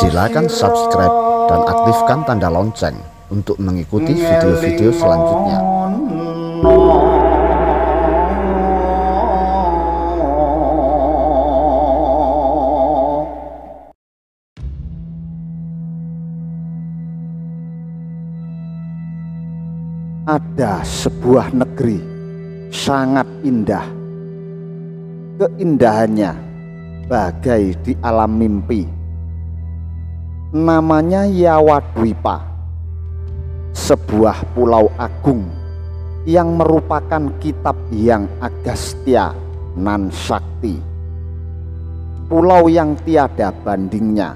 Silakan subscribe dan aktifkan tanda lonceng untuk mengikuti video-video selanjutnya. Ada sebuah negeri sangat indah. Keindahannya bagai di alam mimpi. Namanya Yawadwipa, sebuah pulau agung yang merupakan kitab yang Agastya nan sakti. Pulau yang tiada bandingnya.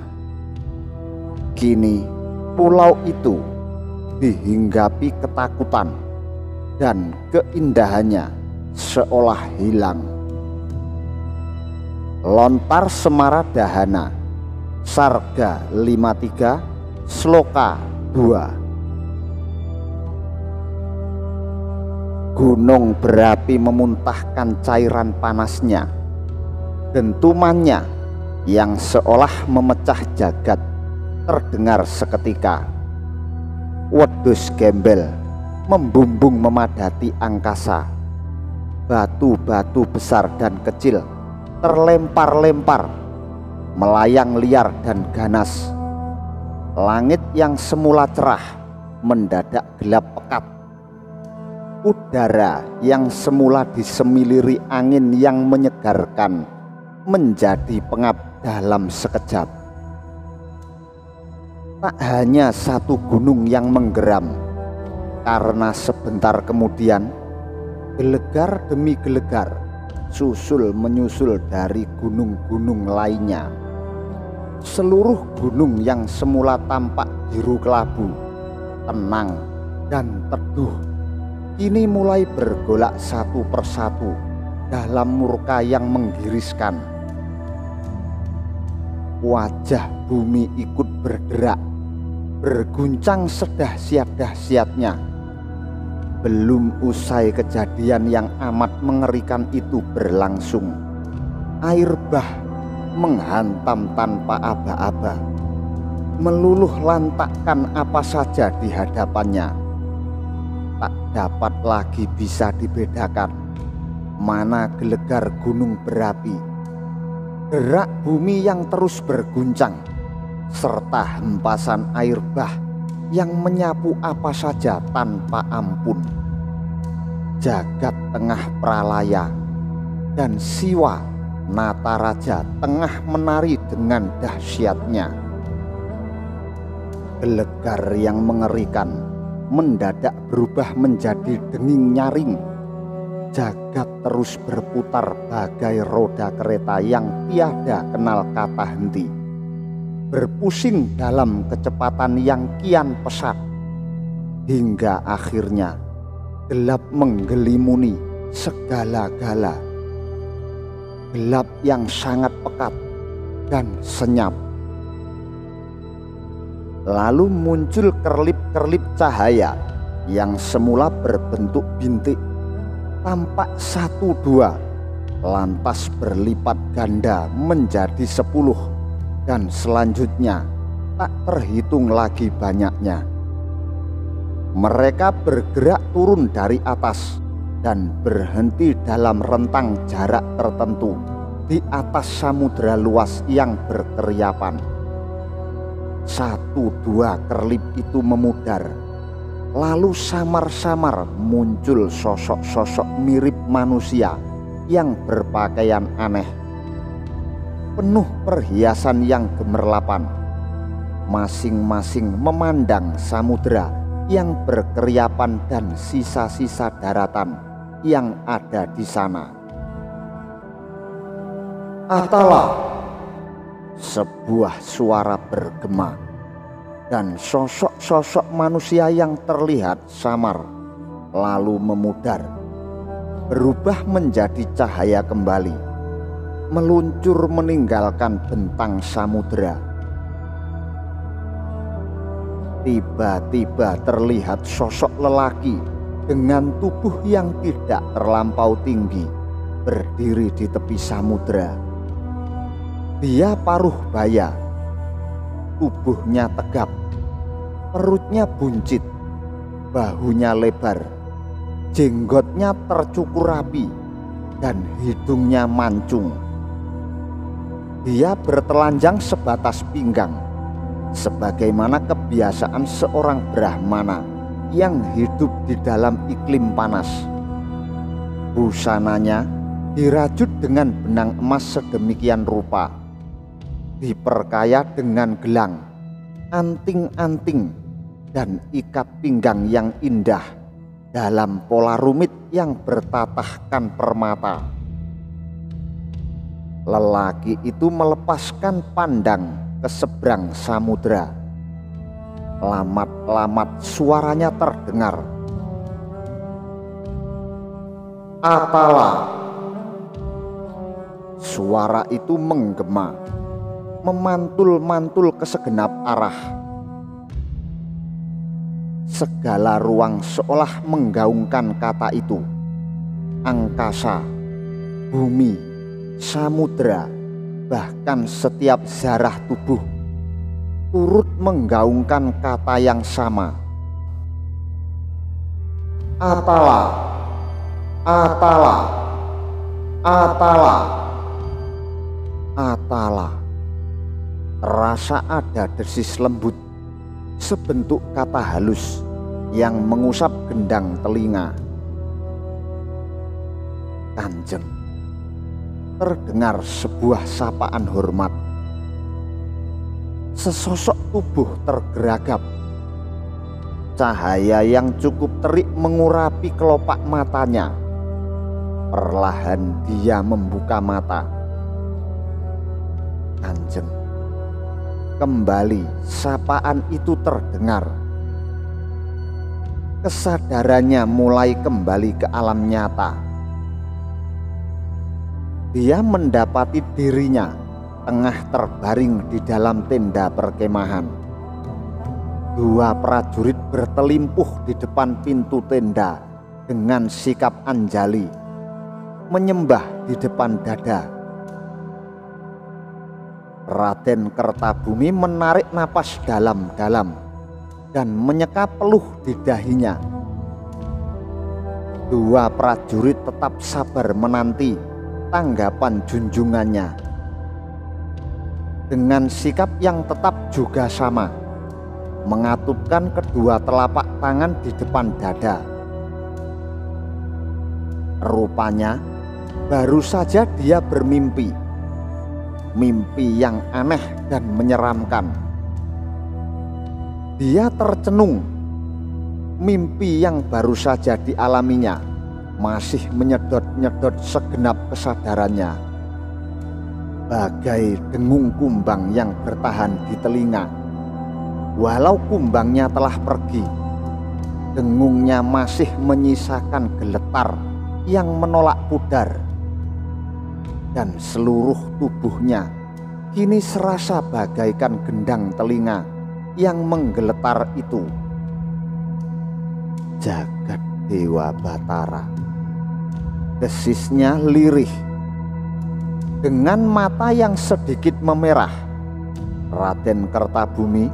Kini pulau itu dihinggapi ketakutan dan keindahannya seolah hilang. Lontar Semara Dahana Sarga 53 Sloka 2 Gunung berapi memuntahkan cairan panasnya Dentumannya yang seolah memecah jagat terdengar seketika. Wedus gembel membumbung memadati angkasa. Batu-batu besar dan kecil terlempar-lempar, melayang liar dan ganas. Langit yang semula cerah mendadak gelap pekat. Udara yang semula disemiliri angin yang menyegarkan menjadi pengap dalam sekejap. Tak hanya satu gunung yang menggeram, karena sebentar kemudian gelegar demi gelegar susul menyusul dari gunung-gunung lainnya. Seluruh gunung yang semula tampak biru kelabu, tenang dan teduh, kini mulai bergolak satu persatu dalam murka yang menggiriskan. Wajah bumi ikut bergerak, berguncang sedah-siat-dahsyatnya belum usai kejadian yang amat mengerikan itu berlangsung, air bah menghantam tanpa aba-aba, meluluh lantakkan apa saja di hadapannya. Tak dapat lagi bisa dibedakan mana gelegar gunung berapi, gerak bumi yang terus berguncang, serta hempasan air bah yang menyapu apa saja tanpa ampun. Jagat tengah pralaya dan siwa Nataraja tengah menari dengan dahsyatnya. Gelegar yang mengerikan mendadak berubah menjadi denging nyaring. Jagat terus berputar bagai roda kereta yang tiada kenal kata henti berpusing dalam kecepatan yang kian pesat hingga akhirnya gelap menggelimuni segala-gala. Gelap yang sangat pekat dan senyap. Lalu muncul kerlip-kerlip cahaya yang semula berbentuk bintik tampak satu dua lantas berlipat ganda menjadi sepuluh dan selanjutnya tak terhitung lagi banyaknya. Mereka bergerak turun dari atas dan berhenti dalam rentang jarak tertentu di atas samudera luas yang berkeriapan. Satu dua kerlip itu memudar, lalu samar-samar muncul sosok-sosok mirip manusia yang berpakaian aneh penuh perhiasan yang gemerlapan. Masing-masing memandang samudera yang berkeriapan dan sisa-sisa daratan yang ada di sana. Atalah sebuah suara bergema dan sosok-sosok manusia yang terlihat samar lalu memudar berubah menjadi cahaya kembali meluncur meninggalkan bentang samudera. Tiba-tiba terlihat sosok lelaki dengan tubuh yang tidak terlampau tinggi berdiri di tepi samudera. Dia paruh baya, tubuhnya tegap, perutnya buncit, bahunya lebar, jenggotnya tercukur rapi, dan hidungnya mancung. Dia bertelanjang sebatas pinggang, sebagaimana kebiasaan seorang Brahmana yang hidup di dalam iklim panas. Busananya dirajut dengan benang emas sedemikian rupa, diperkaya dengan gelang, anting-anting, dan ikat pinggang yang indah dalam pola rumit yang bertatahkan permata lelaki itu melepaskan pandang ke seberang samudera. Lamat-lamat suaranya terdengar. Atala. Suara itu menggema, memantul-mantul ke segenap arah. Segala ruang seolah menggaungkan kata itu. Angkasa, bumi, samudra, bahkan setiap zarah tubuh turut menggaungkan kata yang sama. Atala, Atala, Atala, Atala. Terasa ada desis lembut, sebentuk kata halus yang mengusap gendang telinga. Kanjeng terdengar sebuah sapaan hormat. Sesosok tubuh tergeragap. Cahaya yang cukup terik mengurapi kelopak matanya. Perlahan dia membuka mata. Kanjeng. Kembali sapaan itu terdengar. Kesadarannya mulai kembali ke alam nyata dia mendapati dirinya tengah terbaring di dalam tenda perkemahan. Dua prajurit bertelimpuh di depan pintu tenda dengan sikap anjali, menyembah di depan dada. Raden Kertabumi menarik napas dalam-dalam dan menyeka peluh di dahinya. Dua prajurit tetap sabar menanti tanggapan junjungannya. Dengan sikap yang tetap juga sama mengatupkan kedua telapak tangan di depan dada. Rupanya baru saja dia bermimpi. Mimpi yang aneh dan menyeramkan. Dia tercenung. Mimpi yang baru saja dialaminya masih menyedot-nyedot segenap kesadarannya. Bagai dengung kumbang yang bertahan di telinga. Walau kumbangnya telah pergi, dengungnya masih menyisakan geletar yang menolak pudar. Dan seluruh tubuhnya kini serasa bagaikan gendang telinga yang menggeletar itu. Jagat Dewa Batara desisnya lirih. Dengan mata yang sedikit memerah, Raden Kertabumi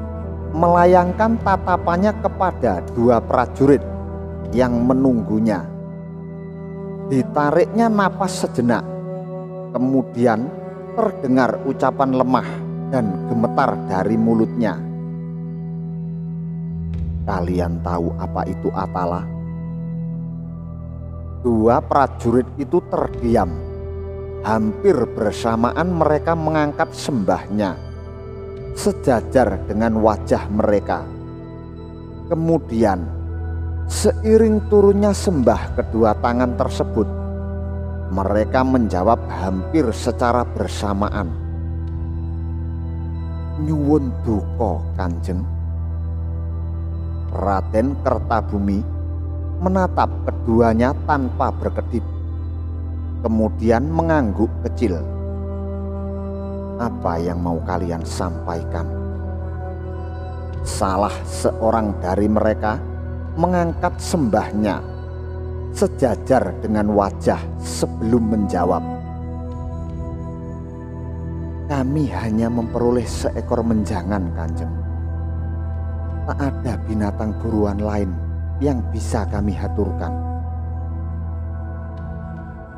melayangkan tatapannya kepada dua prajurit yang menunggunya. Ditariknya napas sejenak, kemudian terdengar ucapan lemah dan gemetar dari mulutnya. Kalian tahu apa itu Atala? Dua prajurit itu terdiam. Hampir bersamaan mereka mengangkat sembahnya, sejajar dengan wajah mereka. Kemudian, seiring turunnya sembah kedua tangan tersebut, mereka menjawab hampir secara bersamaan. Nyuwun duko kanjeng. Raden Kertabumi menatap keduanya tanpa berkedip, kemudian mengangguk kecil. Apa yang mau kalian sampaikan? Salah seorang dari mereka mengangkat sembahnya sejajar dengan wajah sebelum menjawab. kami hanya memperoleh seekor menjangan kanjeng. Tak ada binatang buruan lain yang bisa kami haturkan.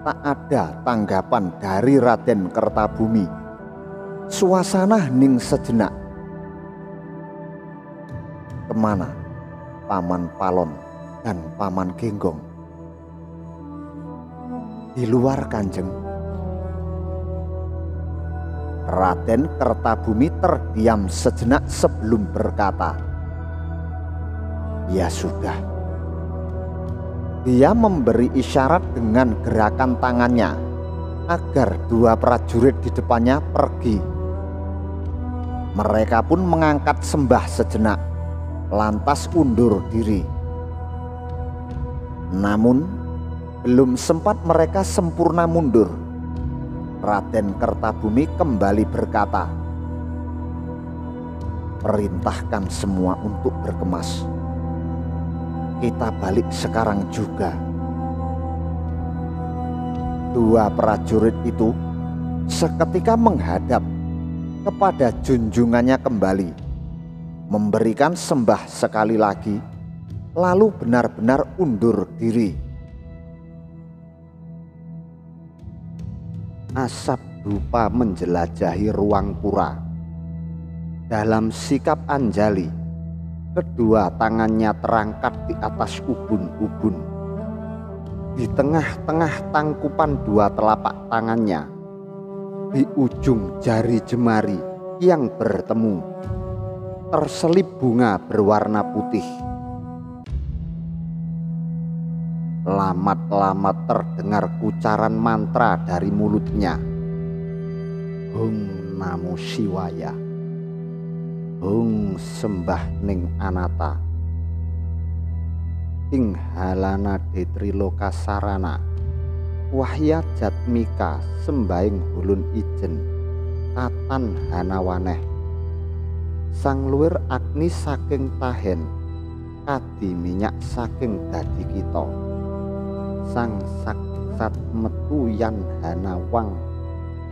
Tak ada tanggapan dari Raden Kertabumi. Suasana hening sejenak. Ke mana Paman Palon dan Paman Genggong? Di luar kanjeng Raden Kertabumi terdiam sejenak sebelum berkata, "Ya sudah." Dia memberi isyarat dengan gerakan tangannya agar dua prajurit di depannya pergi. Mereka pun mengangkat sembah sejenak, lantas undur diri. Namun, belum sempat mereka sempurna mundur Raden Kertabumi kembali berkata, Perintahkan semua untuk berkemas. Kita balik sekarang juga. Dua prajurit itu seketika menghadap kepada junjungannya kembali, memberikan sembah sekali lagi, lalu benar-benar undur diri asap dupa menjelajahi ruang pura. Dalam sikap Anjali, kedua tangannya terangkat di atas ubun-ubun. Di tengah-tengah tangkupan dua telapak tangannya, di ujung jari jemari yang bertemu, terselip bunga berwarna putih Lamat-lamat terdengar kucaran mantra dari mulutnya. Hung Namo Siwaya. Hung Sembah Ning Anata. Ing halana detriloka sarana. Wahya Jatmika sembaing hulun ijen. Tatan hanawaneh. Sang luwir agni saking tahen. Kadi minyak saking dadi kita sang saksat metu yan hanawang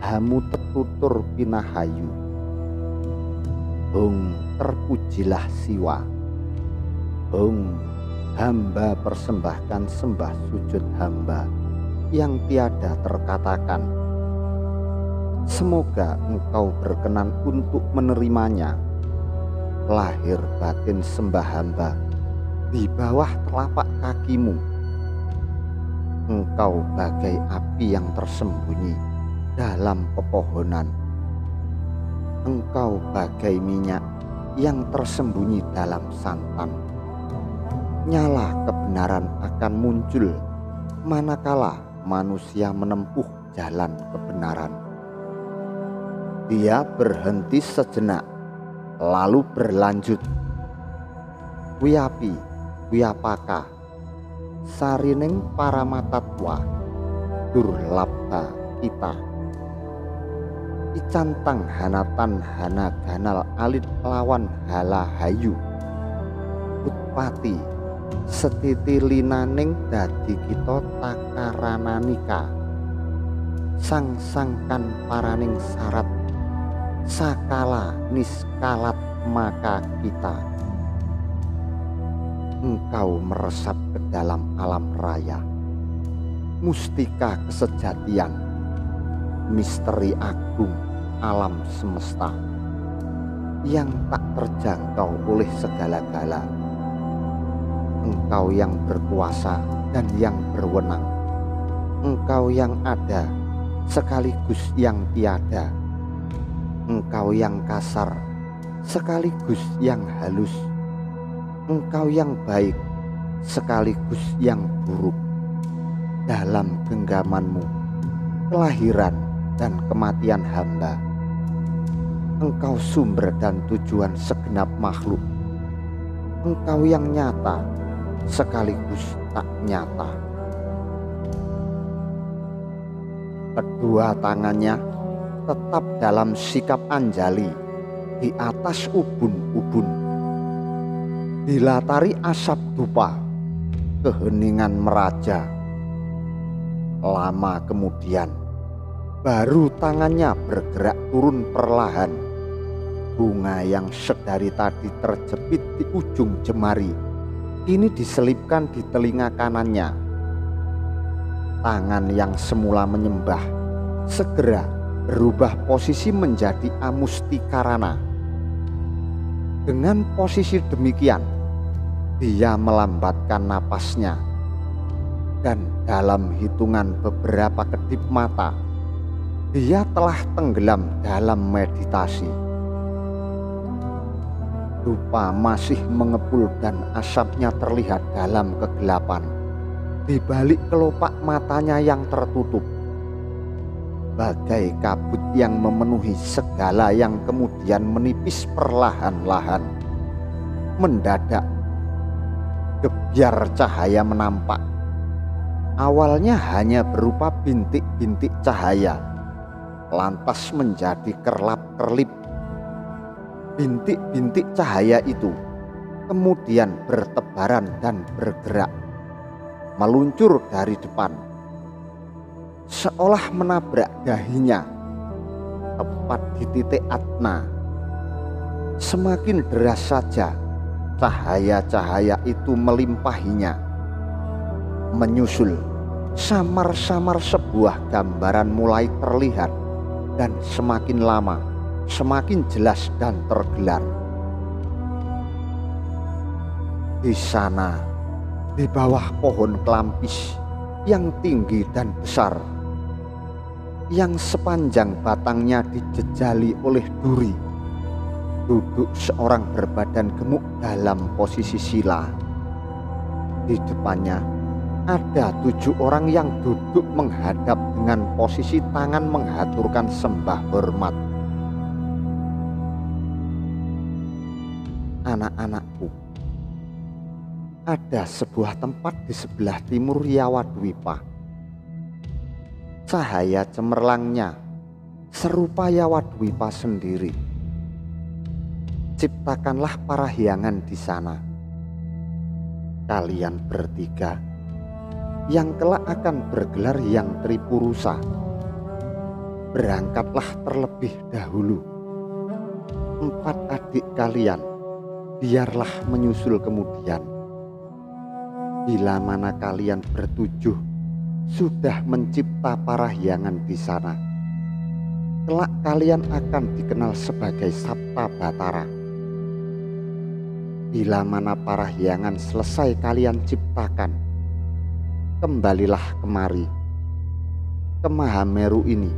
hamu tetutur pinahayu Hung terpujilah siwa. Hung hamba persembahkan sembah sujud hamba yang tiada terkatakan. Semoga engkau berkenan untuk menerimanya. Lahir batin sembah hamba di bawah telapak kakimu. Engkau bagai api yang tersembunyi dalam pepohonan. Engkau bagai minyak yang tersembunyi dalam santan. Nyala kebenaran akan muncul manakala manusia menempuh jalan kebenaran. Dia berhenti sejenak, lalu berlanjut. Wiapi, wiapaka, sarining paramatatwa durlabha kita icantang hanatan hana ganal alit lawan halahayu utpati setiti linaning dadi kita takarananika sang sangkan paraning syarat sakala niskalat maka kita. Engkau meresap ke dalam alam raya. Mustika kesejatian, misteri agung alam semesta yang tak terjangkau oleh segala-gala. Engkau yang berkuasa dan yang berwenang. Engkau yang ada sekaligus yang tiada. Engkau yang kasar sekaligus yang halus engkau yang baik sekaligus yang buruk dalam genggamanmu kelahiran dan kematian hamba engkau sumber dan tujuan segenap makhluk engkau yang nyata sekaligus tak nyata kedua tangannya tetap dalam sikap anjali di atas ubun-ubun dilatari asap dupa, keheningan meraja. Lama kemudian, Baru tangannya bergerak turun perlahan. Bunga yang sedari tadi terjepit di ujung jemari, kini diselipkan di telinga kanannya. Tangan yang semula menyembah, segera berubah posisi menjadi amustikarana. Dengan posisi demikian, dia melambatkan napasnya dan dalam hitungan beberapa kedip mata, dia telah tenggelam dalam meditasi. Rupa masih mengepul dan asapnya terlihat dalam kegelapan. Di balik kelopak matanya yang tertutup. Bagai kabut yang memenuhi segala yang kemudian menipis perlahan-lahan. Mendadak, gebiar cahaya menampak awalnya hanya berupa bintik-bintik cahaya, lantas menjadi kerlap-kerlip. Bintik-bintik cahaya itu kemudian bertebaran dan bergerak, meluncur dari depan, seolah menabrak dahinya, tepat di titik Atna. Semakin deras saja cahaya-cahaya itu melimpahinya menyusul samar-samar sebuah gambaran mulai terlihat dan semakin lama semakin jelas dan tergelar. Di sana, di bawah pohon kelampis yang tinggi dan besar, yang sepanjang batangnya dijejali oleh duri, duduk seorang berbadan gemuk dalam posisi sila. Di depannya ada tujuh orang yang duduk menghadap dengan posisi tangan menghaturkan sembah hormat. Anak-anakku, ada sebuah tempat di sebelah timur Yawadwipa. Cahaya cemerlangnya serupa Yawadwipa sendiri. Ciptakanlah para hiangan di sana. Kalian bertiga yang kelak akan bergelar yang Tripurusa. Berangkatlah terlebih dahulu. Empat adik kalian, biarlah menyusul kemudian. Bila mana kalian bertujuh sudah mencipta parahyangan di sana, kelak kalian akan dikenal sebagai Sabta Batara. Bila mana parahyangan selesai kalian ciptakan, kembalilah kemari ke Mahameru ini,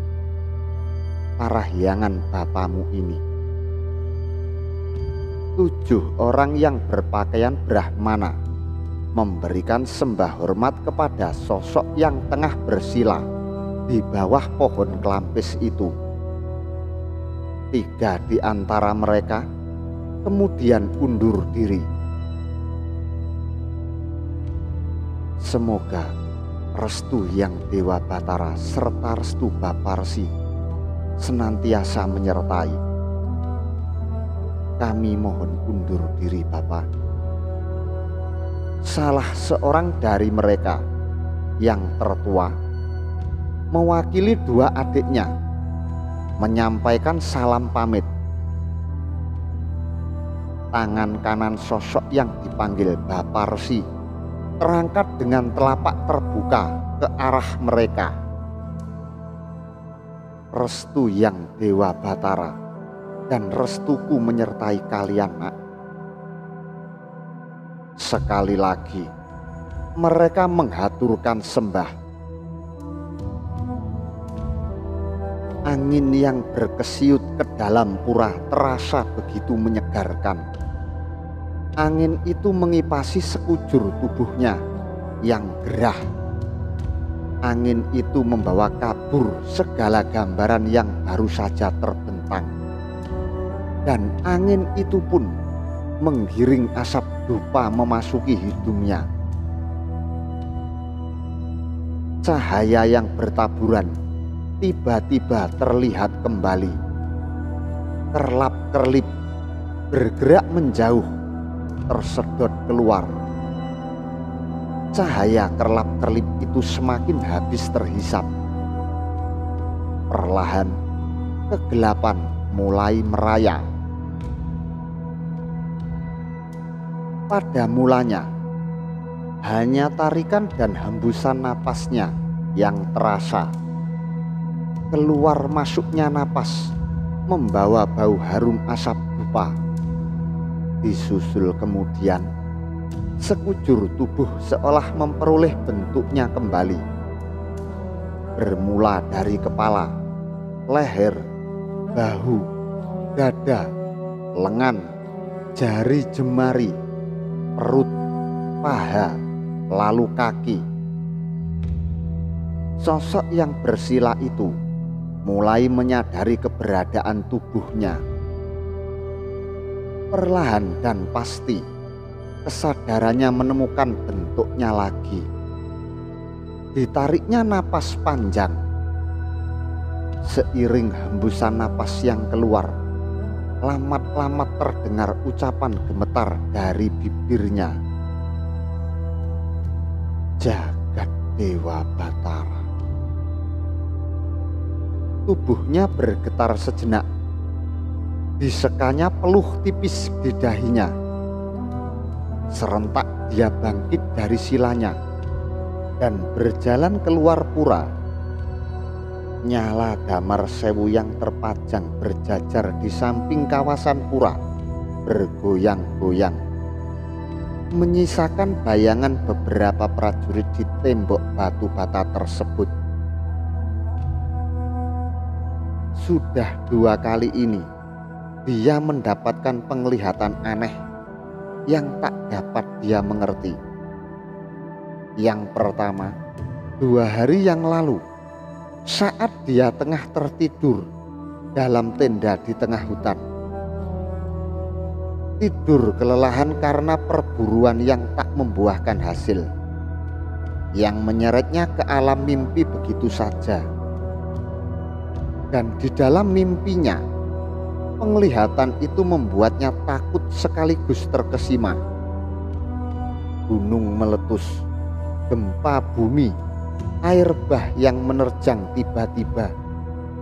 parahyangan bapamu ini. Tujuh orang yang berpakaian Brahmana memberikan sembah hormat kepada sosok yang tengah bersila di bawah pohon kelampis itu. Tiga di antara mereka kemudian undur diri Semoga restu yang Dewa Batara serta restu Baparsi senantiasa menyertai. Kami mohon undur diri Bapak. Salah seorang dari mereka yang tertua mewakili dua adiknya menyampaikan salam pamit. Tangan kanan sosok yang dipanggil Baparsi terangkat dengan telapak terbuka ke arah mereka. Restu yang Dewa Batara dan restuku menyertai kalian nak. Sekali lagi mereka menghaturkan sembah. Angin yang berkesiut ke dalam pura terasa begitu menyegarkan angin itu mengipasi sekujur tubuhnya yang gerah. Angin itu membawa kabur segala gambaran yang baru saja terbentang. Dan angin itu pun menggiring asap dupa memasuki hidungnya. Cahaya yang bertaburan tiba-tiba terlihat kembali. Kerlap-kerlip bergerak menjauh tersedot keluar. Cahaya kerlap-kerlip itu semakin habis terhisap. Perlahan kegelapan mulai meraya. Pada mulanya, hanya tarikan dan hembusan napasnya yang terasa. Keluar masuknya napas membawa bau harum asap dupa. Disusul kemudian sekujur tubuh seolah memperoleh bentuknya kembali. Bermula dari kepala, leher, bahu, dada, lengan, jari jemari, perut, paha, lalu kaki. Sosok yang bersila itu mulai menyadari keberadaan tubuhnya. Perlahan dan pasti, kesadarannya menemukan bentuknya lagi. Ditariknya napas panjang. Seiring hembusan napas yang keluar, lamat-lamat terdengar ucapan gemetar dari bibirnya. Jagat Dewa Batara. Tubuhnya bergetar sejenak. Disekanya peluh tipis di dahinya. Serentak dia bangkit dari silanya dan berjalan keluar pura. Nyala damar sewu yang terpajang berjajar di samping kawasan pura bergoyang-goyang. Menyisakan bayangan beberapa prajurit di tembok batu bata tersebut. Sudah dua kali ini dia mendapatkan penglihatan aneh yang tak dapat dia mengerti. Yang pertama, dua hari yang lalu, saat dia tengah tertidur dalam tenda di tengah hutan. Tidur kelelahan karena perburuan yang tak membuahkan hasil, yang menyeretnya ke alam mimpi begitu saja. Dan di dalam mimpinya, penglihatan itu membuatnya takut sekaligus terkesima. Gunung meletus, gempa bumi, air bah yang menerjang tiba-tiba.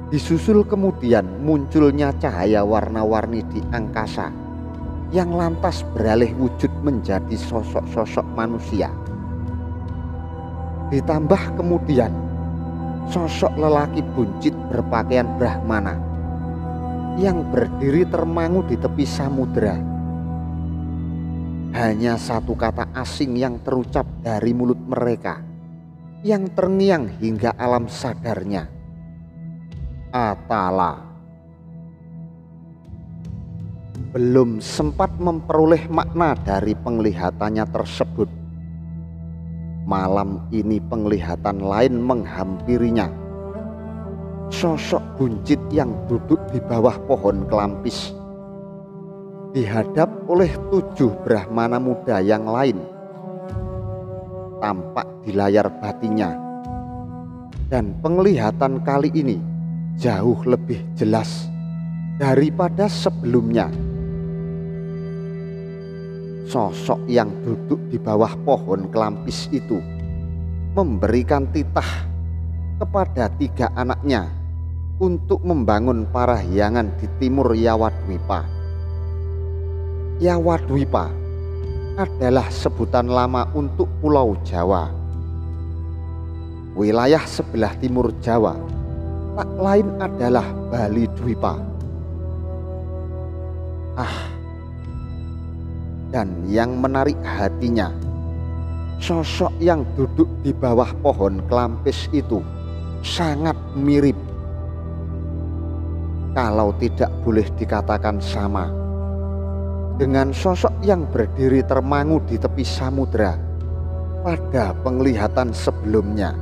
Disusul kemudian munculnya cahaya warna-warni di angkasa yang lantas beralih wujud menjadi sosok-sosok manusia. Ditambah kemudian sosok lelaki buncit berpakaian Brahmana yang berdiri termangu di tepi samudera. Hanya satu kata asing yang terucap dari mulut mereka yang terngiang hingga alam sadarnya. Atala. Belum sempat memperoleh makna dari penglihatannya tersebut Malam ini penglihatan lain menghampirinya. Sosok buncit yang duduk di bawah pohon kelampis. Dihadap oleh tujuh Brahmana muda yang lain. Tampak di layar batinnya. Dan penglihatan kali ini jauh lebih jelas daripada sebelumnya sosok yang duduk di bawah pohon kelampis itu memberikan titah kepada tiga anaknya untuk membangun parahyangan di timur Yawadwipa. Yawadwipa adalah sebutan lama untuk Pulau Jawa. Wilayah sebelah timur Jawa tak lain adalah Bali Dwipa. Ah, dan yang menarik hatinya. Sosok yang duduk di bawah pohon kelampis itu sangat mirip. Kalau tidak boleh dikatakan sama dengan sosok yang berdiri termangu di tepi samudera pada penglihatan sebelumnya.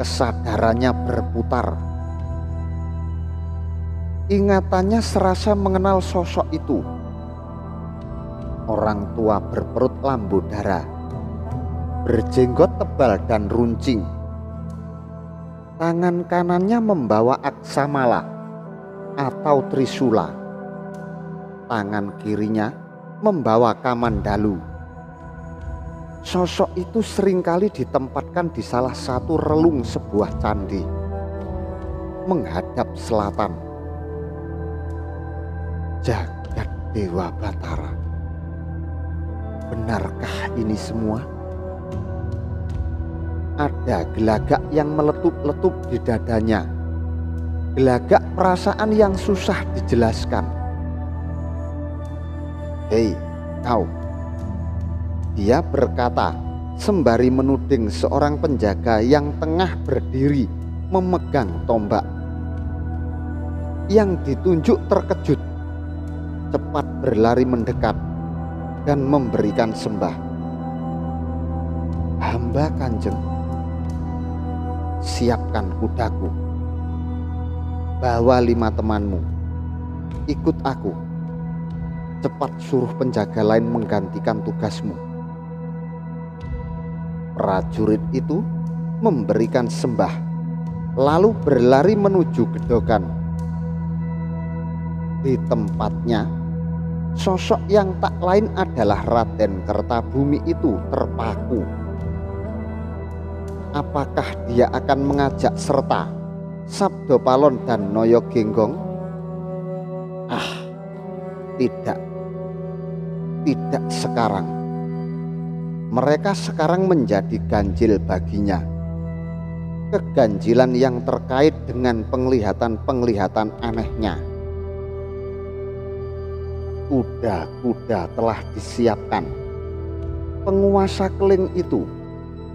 Kesadarannya berputar Ingatannya serasa mengenal sosok itu. Orang tua berperut lambu darah, berjenggot tebal dan runcing. Tangan kanannya membawa aksamala atau trisula. Tangan kirinya membawa kamandalu. Sosok itu sering kali ditempatkan di salah satu relung sebuah candi menghadap selatan. Jagat Dewa Batara. Benarkah ini semua? Ada gelagak yang meletup-letup di dadanya. Gelagak perasaan yang susah dijelaskan. Hei, kau. Dia berkata sembari menuding seorang penjaga yang tengah berdiri memegang tombak. Yang ditunjuk terkejut, cepat berlari mendekat dan memberikan sembah. Hamba kanjeng, siapkan kudaku. Bawa lima temanmu, ikut aku. Cepat suruh penjaga lain menggantikan tugasmu. Prajurit itu memberikan sembah, lalu berlari menuju gedokan di tempatnya sosok yang tak lain adalah Raden Kertabumi itu terpaku. Apakah dia akan mengajak serta Sabdo Palon dan Noyo Genggong? Ah, tidak. Tidak sekarang. Mereka sekarang menjadi ganjil baginya. Keganjilan yang terkait dengan penglihatan-penglihatan anehnya kuda-kuda telah disiapkan. Penguasa keling itu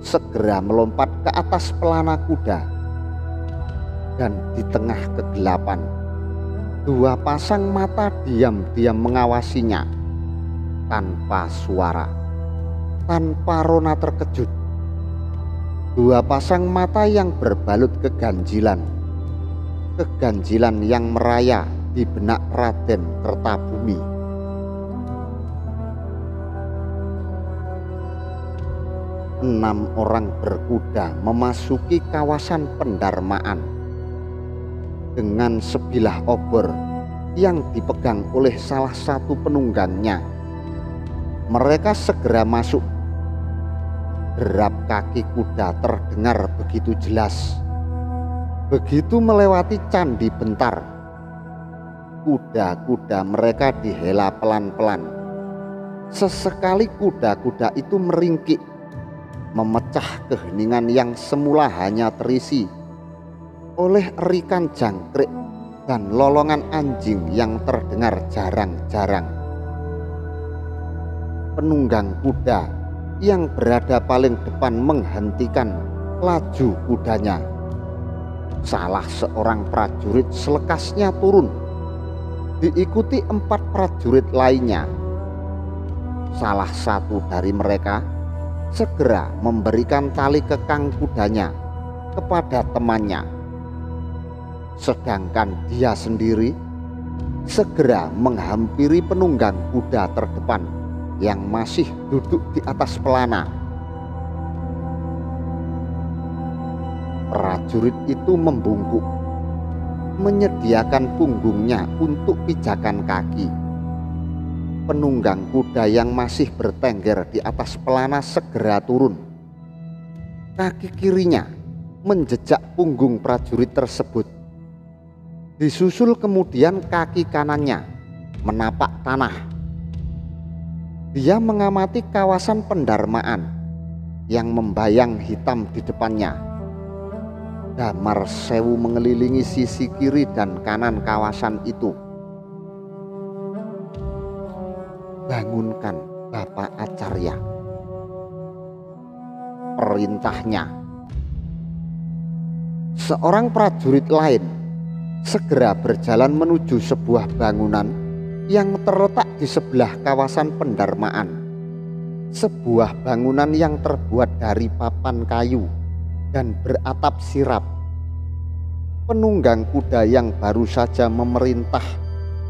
segera melompat ke atas pelana kuda dan di tengah kegelapan dua pasang mata diam-diam mengawasinya tanpa suara, tanpa rona terkejut. Dua pasang mata yang berbalut keganjilan, keganjilan yang meraya di benak Raden Kertabumi. enam orang berkuda memasuki kawasan pendarmaan dengan sebilah obor yang dipegang oleh salah satu penunggangnya. Mereka segera masuk. Derap kaki kuda terdengar begitu jelas. Begitu melewati candi bentar, kuda-kuda mereka dihela pelan-pelan. Sesekali kuda-kuda itu meringkik memecah keheningan yang semula hanya terisi oleh erikan jangkrik dan lolongan anjing yang terdengar jarang-jarang. Penunggang kuda yang berada paling depan menghentikan laju kudanya. Salah seorang prajurit selekasnya turun, diikuti empat prajurit lainnya. Salah satu dari mereka segera memberikan tali kekang kudanya kepada temannya. Sedangkan dia sendiri segera menghampiri penunggang kuda terdepan yang masih duduk di atas pelana. Prajurit itu membungkuk, menyediakan punggungnya untuk pijakan kaki penunggang kuda yang masih bertengger di atas pelana segera turun. Kaki kirinya menjejak punggung prajurit tersebut. Disusul kemudian kaki kanannya menapak tanah. Dia mengamati kawasan pendarmaan yang membayang hitam di depannya. Damar sewu mengelilingi sisi kiri dan kanan kawasan itu bangunkan Bapak Acarya. Perintahnya. Seorang prajurit lain segera berjalan menuju sebuah bangunan yang terletak di sebelah kawasan pendarmaan. Sebuah bangunan yang terbuat dari papan kayu dan beratap sirap. Penunggang kuda yang baru saja memerintah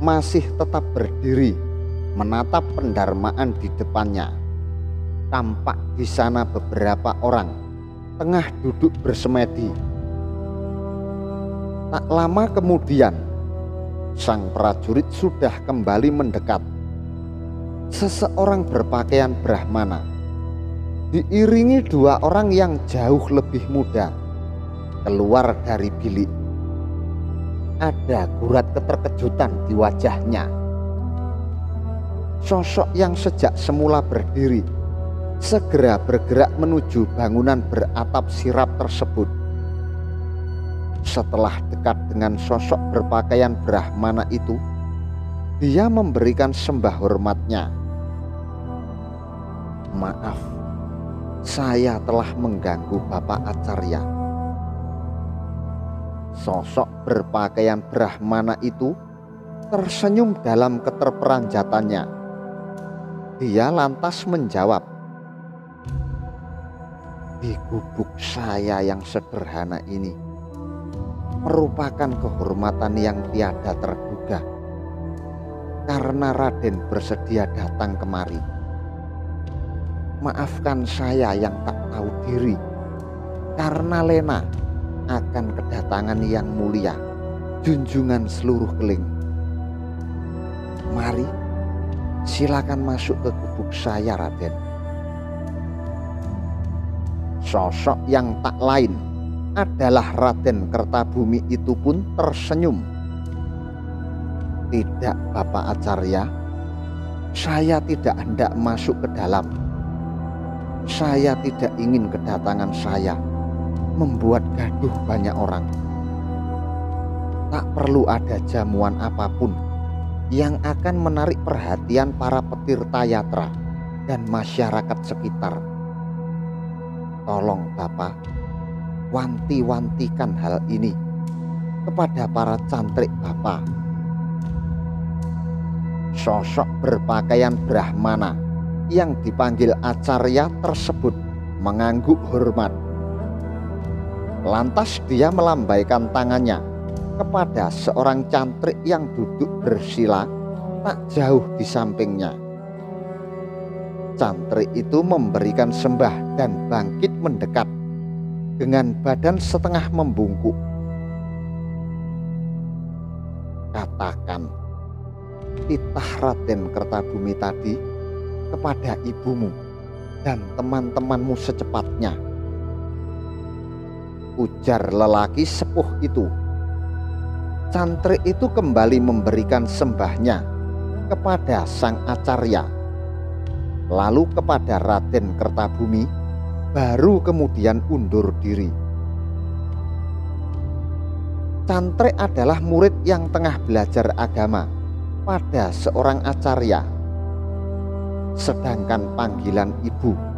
masih tetap berdiri menatap pendarmaan di depannya. Tampak di sana beberapa orang tengah duduk bersemedi. Tak lama kemudian, sang prajurit sudah kembali mendekat. Seseorang berpakaian Brahmana diiringi dua orang yang jauh lebih muda keluar dari bilik. Ada gurat keterkejutan di wajahnya. Sosok yang sejak semula berdiri segera bergerak menuju bangunan beratap sirap tersebut. Setelah dekat dengan sosok berpakaian Brahmana itu, dia memberikan sembah hormatnya. Maaf, saya telah mengganggu Bapak Acarya. Sosok berpakaian Brahmana itu tersenyum dalam keterperanjatannya. Dia lantas menjawab, "Di gubuk saya yang sederhana ini merupakan kehormatan yang tiada terduga." karena Raden bersedia datang kemari. Maafkan saya yang tak tahu diri, karena Lena akan kedatangan yang mulia, junjungan seluruh keling. Mari, silakan masuk ke gubuk saya, Raden. Sosok yang tak lain adalah Raden Kertabumi itu pun tersenyum tidak, Bapak Acarya. Saya tidak hendak masuk ke dalam. Saya tidak ingin kedatangan saya membuat gaduh banyak orang. Tak perlu ada jamuan apa pun yang akan menarik perhatian para petir tayatra dan masyarakat sekitar. Tolong Bapak, wanti-wantikan hal ini kepada para cantrik Bapak sosok berpakaian Brahmana yang dipanggil Acarya tersebut mengangguk hormat. Lantas dia melambaikan tangannya kepada seorang cantrik yang duduk bersila tak jauh di sampingnya. Cantrik itu memberikan sembah dan bangkit mendekat dengan badan setengah membungkuk. Katakan, titah Raden Kertabumi tadi kepada ibumu dan teman-temanmu secepatnya. Ujar lelaki sepuh itu. Cantrik itu kembali memberikan sembahnya kepada sang acarya. Lalu kepada Raden Kertabumi baru kemudian undur diri. Cantrik adalah murid yang tengah belajar agama pada seorang acarya. Sedangkan panggilan ibu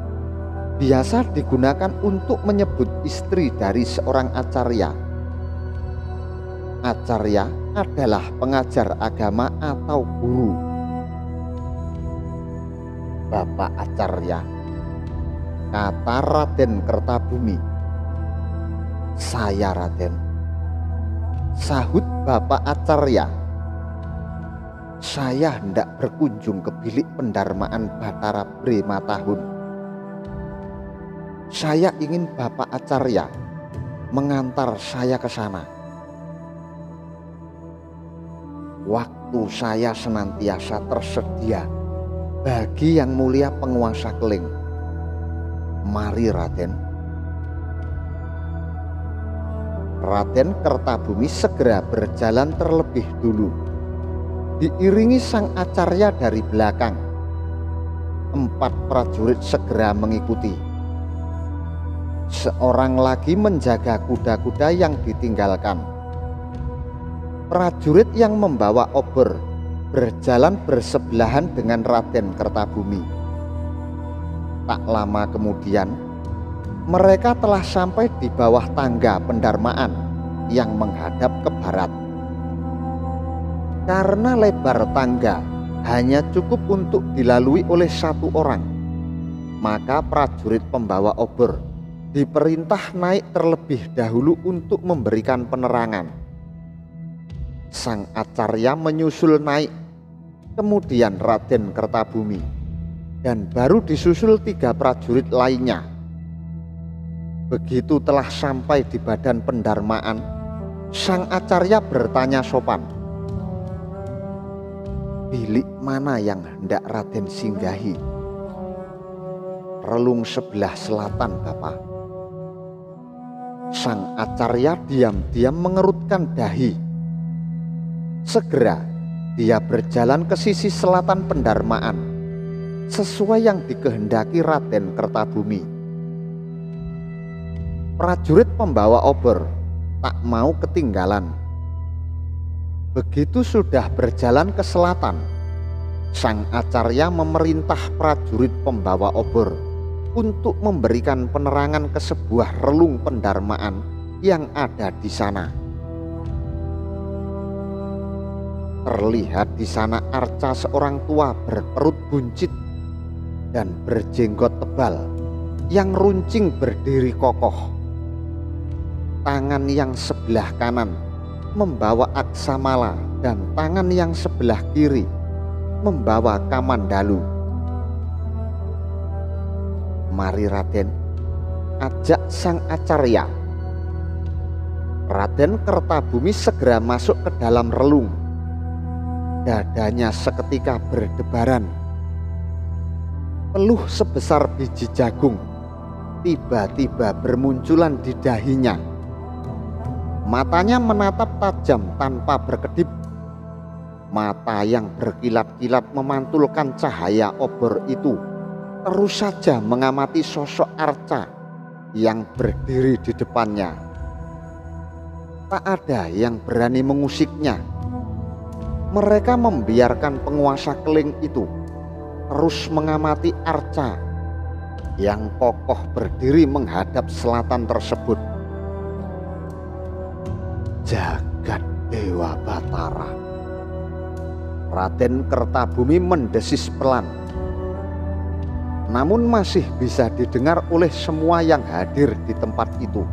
biasa digunakan untuk menyebut istri dari seorang acarya. Acarya adalah pengajar agama atau guru. Bapak Acarya, kata Raden Kertabumi. Saya Raden, sahut Bapak Acarya saya hendak berkunjung ke bilik pendarmaan Batara Brema tahun. Saya ingin Bapak Acarya mengantar saya ke sana. Waktu saya senantiasa tersedia bagi yang mulia penguasa keling. Mari Raden. Raden Kertabumi segera berjalan terlebih dulu diiringi sang acarya dari belakang. Empat prajurit segera mengikuti. Seorang lagi menjaga kuda-kuda yang ditinggalkan. Prajurit yang membawa obor berjalan bersebelahan dengan Raden Kertabumi. Tak lama kemudian, mereka telah sampai di bawah tangga pendarmaan yang menghadap ke barat. Karena lebar tangga hanya cukup untuk dilalui oleh satu orang, maka prajurit pembawa obor diperintah naik terlebih dahulu untuk memberikan penerangan. Sang acarya menyusul naik, kemudian Raden Kertabumi, dan baru disusul tiga prajurit lainnya. Begitu telah sampai di badan pendarmaan, sang acarya bertanya sopan, bilik mana yang hendak Raden singgahi? relung sebelah selatan, Bapak. Sang acarya diam-diam mengerutkan dahi. Segera dia berjalan ke sisi selatan pendarmaan, sesuai yang dikehendaki Raden Kertabumi. Prajurit pembawa obor tak mau ketinggalan. Begitu sudah berjalan ke selatan, sang acarya memerintah prajurit pembawa obor untuk memberikan penerangan ke sebuah relung pendarmaan yang ada di sana. Terlihat di sana arca seorang tua berperut buncit dan berjenggot tebal yang runcing berdiri kokoh. Tangan yang sebelah kanan membawa aksamala dan tangan yang sebelah kiri membawa kamandalu. Mari Raden, ajak sang acarya. Raden Kertabumi segera masuk ke dalam relung. Dadanya seketika berdebaran. Peluh sebesar biji jagung tiba-tiba bermunculan di dahinya. Matanya menatap tajam tanpa berkedip Mata yang berkilat-kilat memantulkan cahaya obor itu terus saja mengamati sosok Arca yang berdiri di depannya. Tak ada yang berani mengusiknya. Mereka membiarkan penguasa keling itu terus mengamati Arca yang kokoh berdiri menghadap selatan tersebut. Jagat Dewa Batara. Raden Kertabumi mendesis pelan. Namun masih bisa didengar oleh semua yang hadir di tempat itu.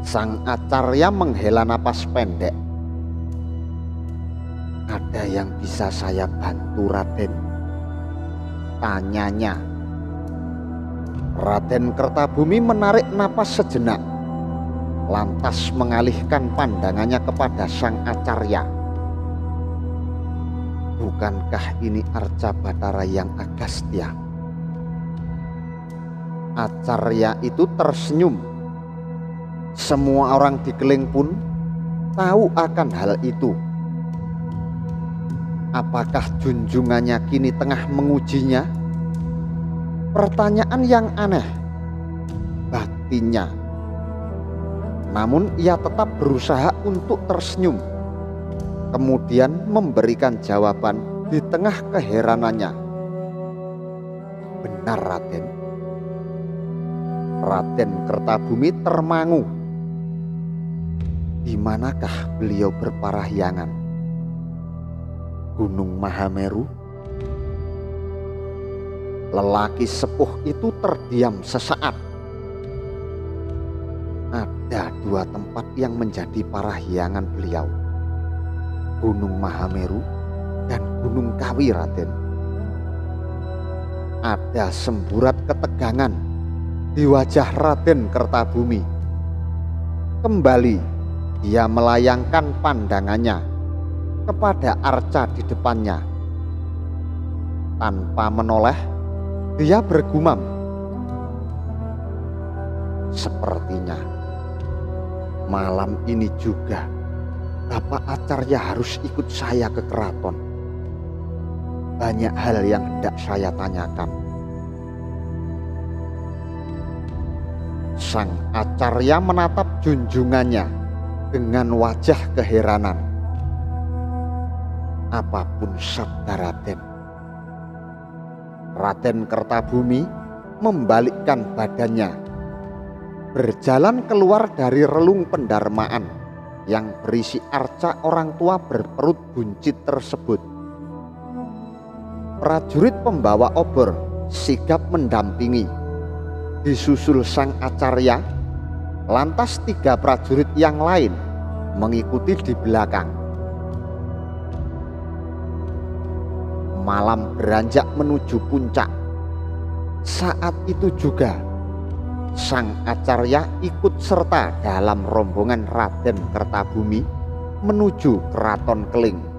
Sang acarya menghela napas pendek. Ada yang bisa saya bantu Raden? Tanyanya. Raden Kertabumi menarik napas sejenak. Lantas mengalihkan pandangannya kepada sang acarya Bukankah ini Arca Batara yang Agastya? Acarya itu tersenyum. Semua orang di Keling pun tahu akan hal itu. Apakah junjungannya kini tengah mengujinya? Pertanyaan yang aneh. Batinnya. Namun ia tetap berusaha untuk tersenyum kemudian memberikan jawaban di tengah keheranannya. Benar Raden. Raden Kertabumi termangu. Di manakah beliau berparahyangan? Gunung Mahameru? Lelaki sepuh itu terdiam sesaat. Ada dua tempat yang menjadi parahyangan beliau Gunung Mahameru dan Gunung Kawi Raden. Ada semburat ketegangan di wajah Raden Kertabumi. Kembali dia melayangkan pandangannya kepada arca di depannya. Tanpa menoleh, dia bergumam. Sepertinya malam ini juga Bapak Acarya harus ikut saya ke keraton. Banyak hal yang hendak saya tanyakan. Sang Acarya menatap junjungannya dengan wajah keheranan. Apa pun sabda Raden. Raden Kertabumi membalikkan badannya. Berjalan keluar dari relung pendarmaan yang berisi arca orang tua berperut buncit tersebut. Prajurit pembawa obor sigap mendampingi. Disusul sang acarya, lantas tiga prajurit yang lain mengikuti di belakang. Malam beranjak menuju puncak. Saat itu juga sang acarya ikut serta dalam rombongan Raden Kertabumi menuju Keraton Keling.